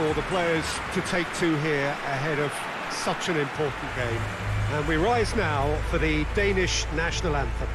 for the players to take to here ahead of such an important game. And we rise now for the Danish national anthem.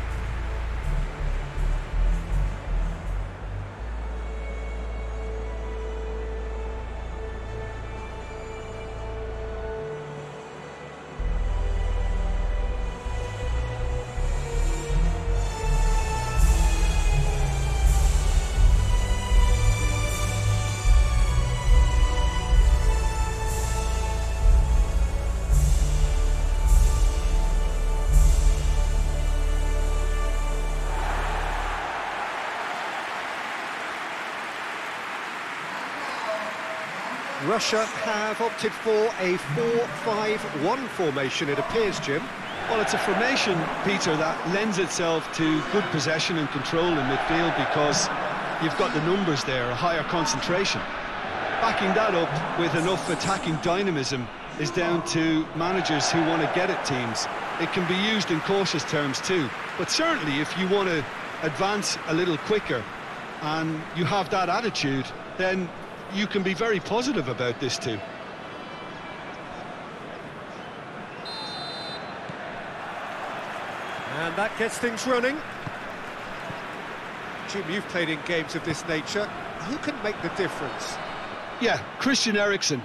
Russia have opted for a 4-5-1 formation, it appears, Jim. Well, it's a formation, Peter, that lends itself to good possession and control in midfield because you've got the numbers there, a higher concentration. Backing that up with enough attacking dynamism is down to managers who want to get at teams. It can be used in cautious terms too, but certainly if you want to advance a little quicker and you have that attitude, then you can be very positive about this too. And that gets things running. Jim, you've played in games of this nature. Who can make the difference? Yeah, Christian Eriksen.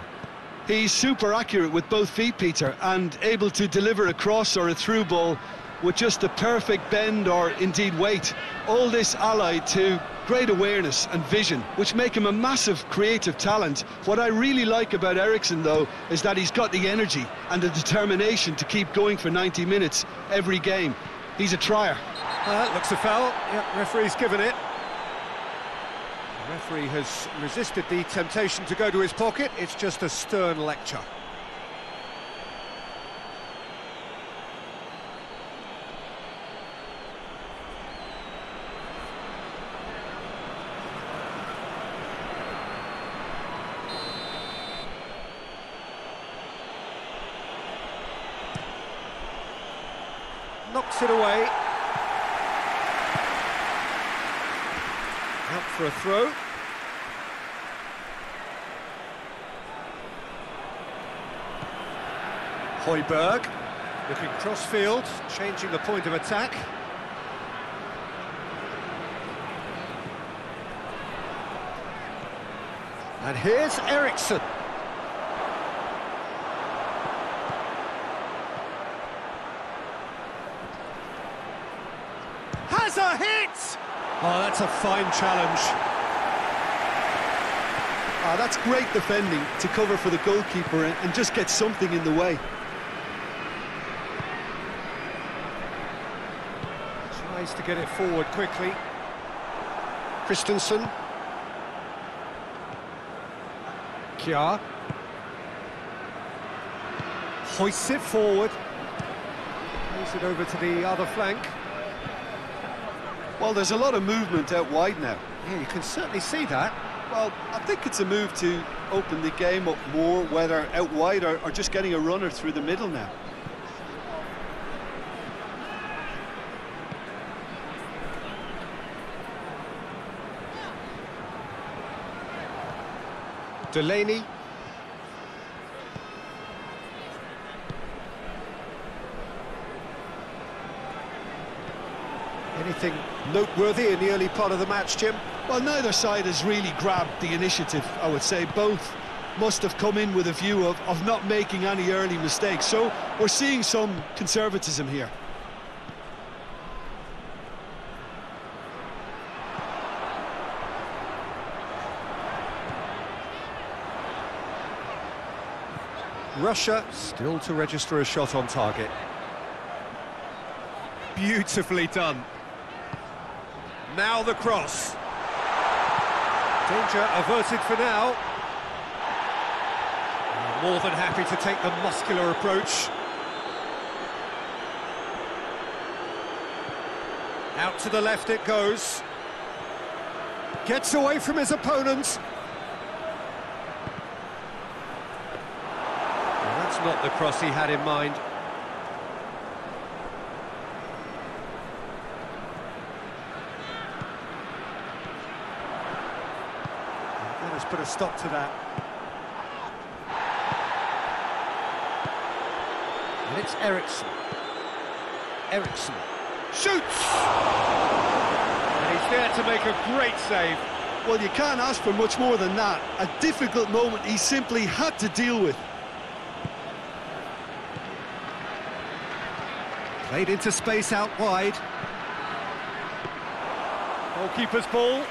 He's super accurate with both feet, Peter, and able to deliver a cross or a through ball with just the perfect bend or indeed weight. All this allied to great awareness and vision, which make him a massive creative talent. What I really like about Eriksen, though, is that he's got the energy and the determination to keep going for 90 minutes every game. He's a trier. Uh, looks a foul. Yep, referee's given it. The referee has resisted the temptation to go to his pocket. It's just a stern lecture. It away. Out for a throw. Højbjerg looking cross-field, changing the point of attack. And here's Eriksen. has a hit! Oh, that's a fine challenge. Ah, that's great defending to cover for the goalkeeper and, just get something in the way. Tries to get it forward quickly. Christensen. Kjaer. Hoists it forward. Moves it over to the other flank. Well, there's a lot of movement out wide now. Yeah, you can certainly see that. Well, I think it's a move to open the game up more, whether out wide or, or just getting a runner through the middle now. Delaney. Anything noteworthy in the early part of the match, Jim? Well, neither side has really grabbed the initiative, I would say. Both must have come in with a view of, of not making any early mistakes. So we're seeing some conservatism here. Russia still to register a shot on target. Beautifully done. Now the cross. Danger averted for now. More than happy to take the muscular approach. Out to the left it goes. Gets away from his opponent. Well, that's not the cross he had in mind. That has put a stop to that. And it's Eriksen. Eriksen shoots! And he's there to make a great save. Well, you can't ask for much more than that. A difficult moment he simply had to deal with. Played into space out wide. Goalkeeper's ball.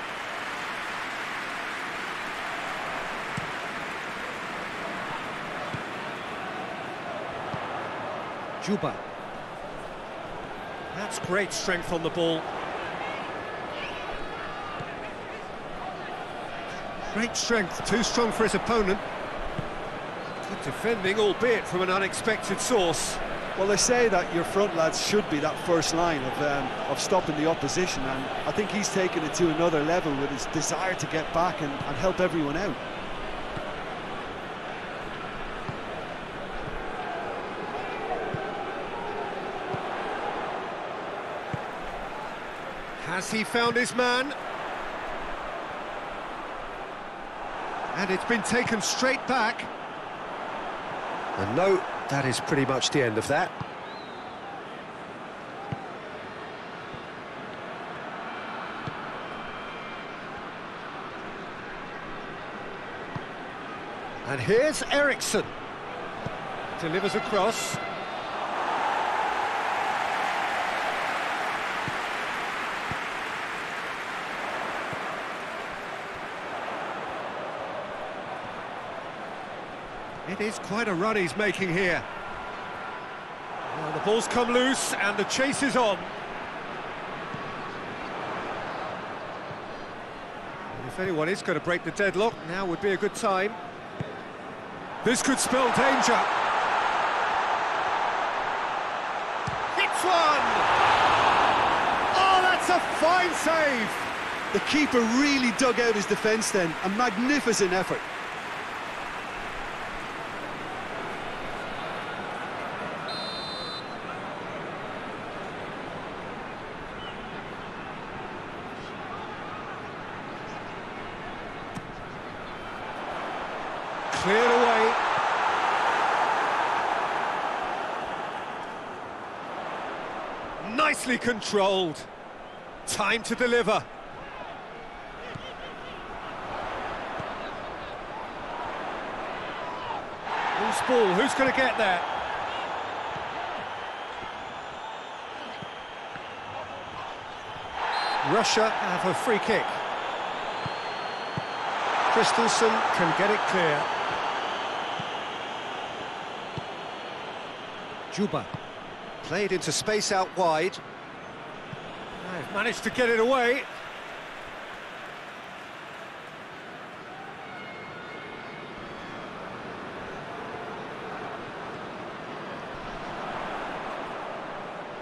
Dzyuba. That's great strength on the ball. Great strength, too strong for his opponent. Good defending, albeit from an unexpected source. Well, they say that your front lads should be that first line of, um, of stopping the opposition, and I think he's taken it to another level with his desire to get back and, and help everyone out. Has he found his man? And it's been taken straight back. And no, that is pretty much the end of that. And here's Eriksen. Delivers across. It is quite a run he's making here. Well, the ball's come loose and the chase is on. And if anyone is going to break the deadlock, now would be a good time. This could spell danger. Hits one! Oh, that's a fine save! The keeper really dug out his defence then, a magnificent effort. Cleared away. Nicely controlled. Time to deliver. Who's ball? Who's going to get there? Russia have a free kick. Christensen can get it clear. Dzyuba played into space out wide. They've managed to get it away.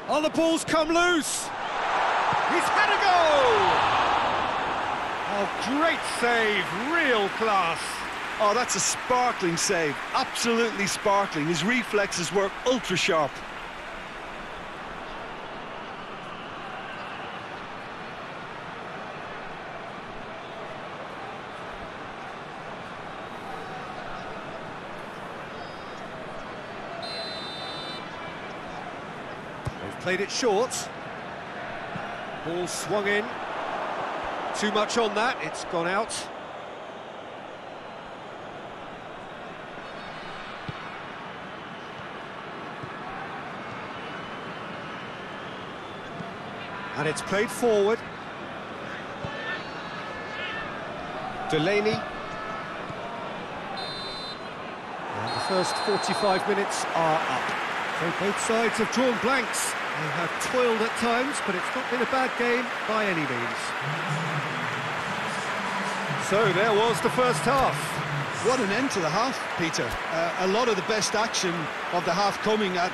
Oh, the ball's come loose. He's had a goal. Oh, great save, real class. Oh, that's a sparkling save. Absolutely sparkling. His reflexes were ultra sharp. Played it short. Ball swung in. Too much on that, it's gone out. And it's played forward. Delaney. And the first 45 minutes are up. So both sides have drawn blanks. They have toiled at times, but it's not been a bad game by any means. So there was the first half. what an end to the half, Peter. Uh, a lot of the best action of the half coming at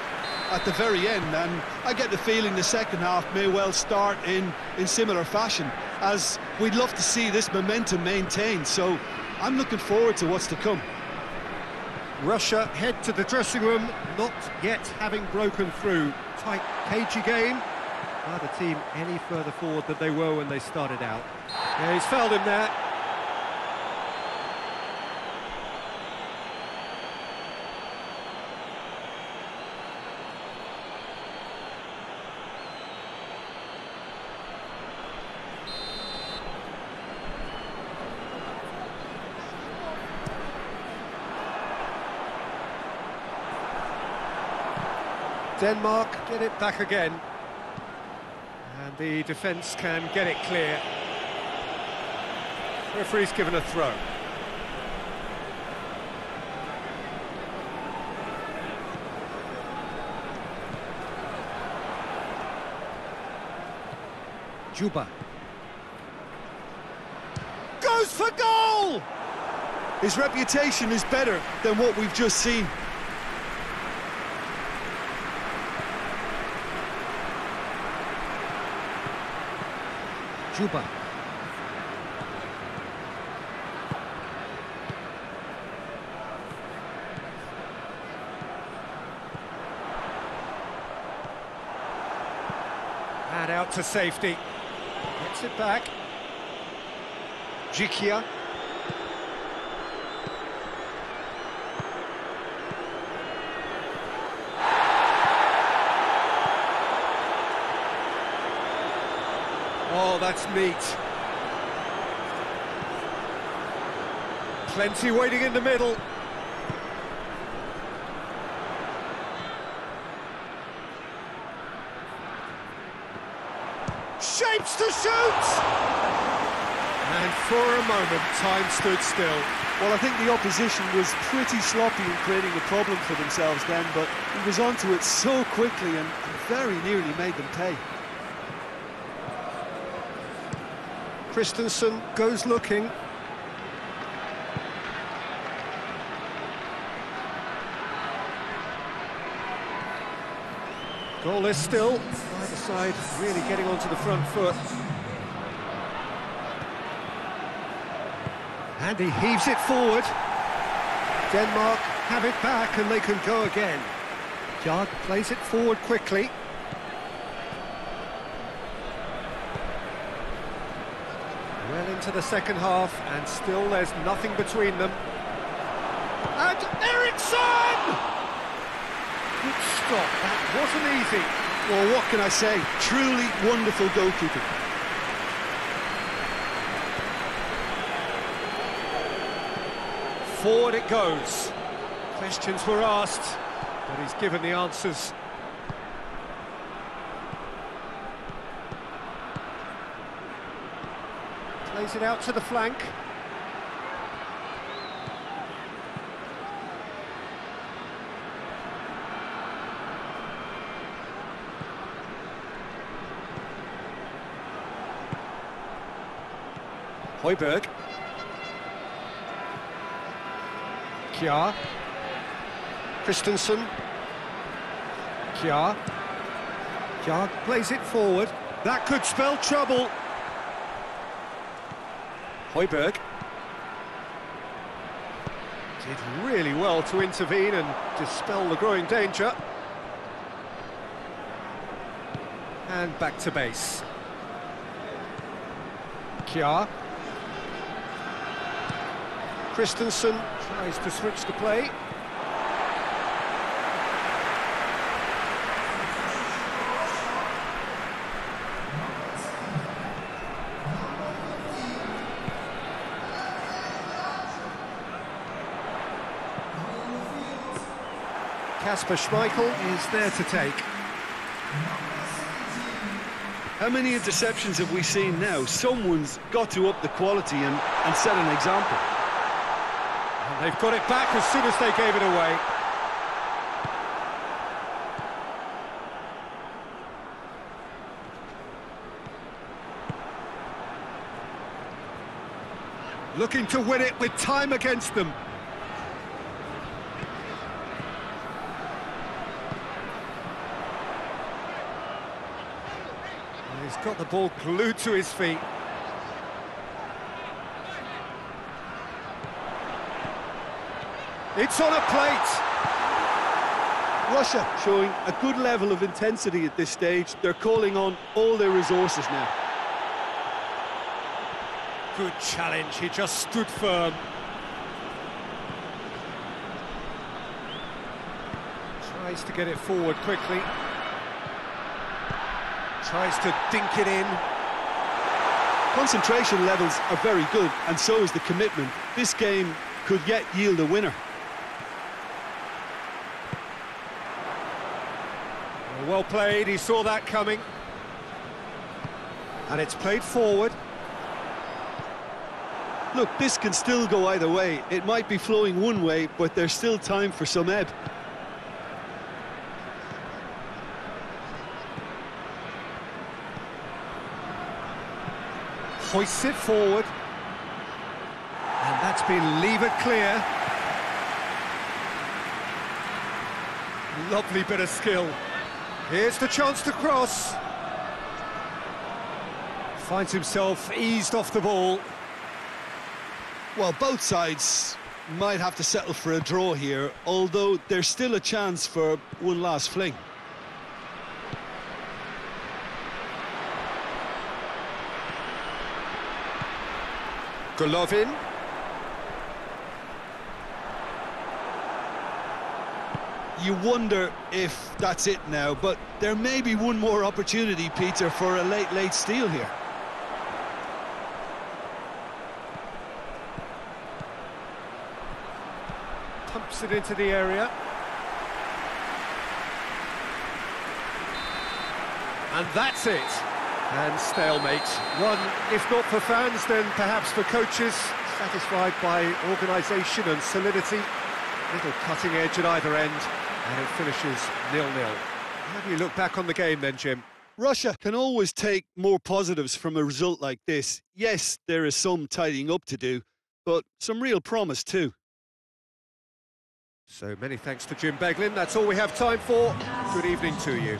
at the very end, and I get the feeling the second half may well start in, in similar fashion, as we'd love to see this momentum maintained, so I'm looking forward to what's to come. Russia head to the dressing room, not yet having broken through. Tight, cagey game. Neither team any further forward than they were when they started out. Yeah, he's fouled him there. Denmark get it back again. And the defence can get it clear. Referee's given a throw. Dzyuba. Goes for goal! His reputation is better than what we've just seen. Dzyuba. And out to safety. Gets it back. Dzhikia. Oh, that's. Plenty waiting in the middle. Shapes to shoot! And for a moment, time stood still. Well, I think the opposition was pretty sloppy in creating a problem for themselves then, but he was onto it so quickly and very nearly made them pay. Christensen goes looking. Goal is still. Either side really getting onto the front foot. And he heaves it forward. Denmark have it back and they can go again. Jard plays it forward quickly. Into the second half, and still there's nothing between them. And Eriksen! Good stop, that wasn't easy. Well, what can I say? Truly wonderful goalkeeping. Forward it goes. Questions were asked, but he's given the answers. Plays it out to the flank. Højbjerg. Kjær. Christensen. Kjær. Kjær plays it forward. That could spell trouble. Højbjerg. Did really well to intervene and dispel the growing danger. And back to base. Kjær. Christensen tries to switch the play. Kasper Schmeichel is there to take. How many interceptions have we seen now? Someone's got to up the quality and, and set an example. And they've got it back as soon as they gave it away. Looking to win it with time against them. He's got the ball glued to his feet. It's on a plate. Russia showing a good level of intensity at this stage. They're calling on all their resources now. Good challenge, he just stood firm. Tries to get it forward quickly. Tries to dink it in. Concentration levels are very good, and so is the commitment. This game could yet yield a winner. Well played, he saw that coming. And it's played forward. Look, this can still go either way. It might be flowing one way, but there's still time for some ebb. Hoists it forward. And that's been levered clear. Lovely bit of skill. Here's the chance to cross. Finds himself eased off the ball. Well, both sides might have to settle for a draw here, although there's still a chance for one last fling. Golovin. You wonder if that's it now, but there may be one more opportunity, Peter, for a late, late steal here. Pumps it into the area. And that's it. And stalemate. One, if not for fans, then perhaps for coaches, satisfied by organisation and solidity. Little cutting edge at either end, and it finishes nil-nil. How do you look back on the game then, Jim? Russia can always take more positives from a result like this. Yes, there is some tidying up to do, but some real promise too. So many thanks to Jim Beglin. That's all we have time for. Good evening to you.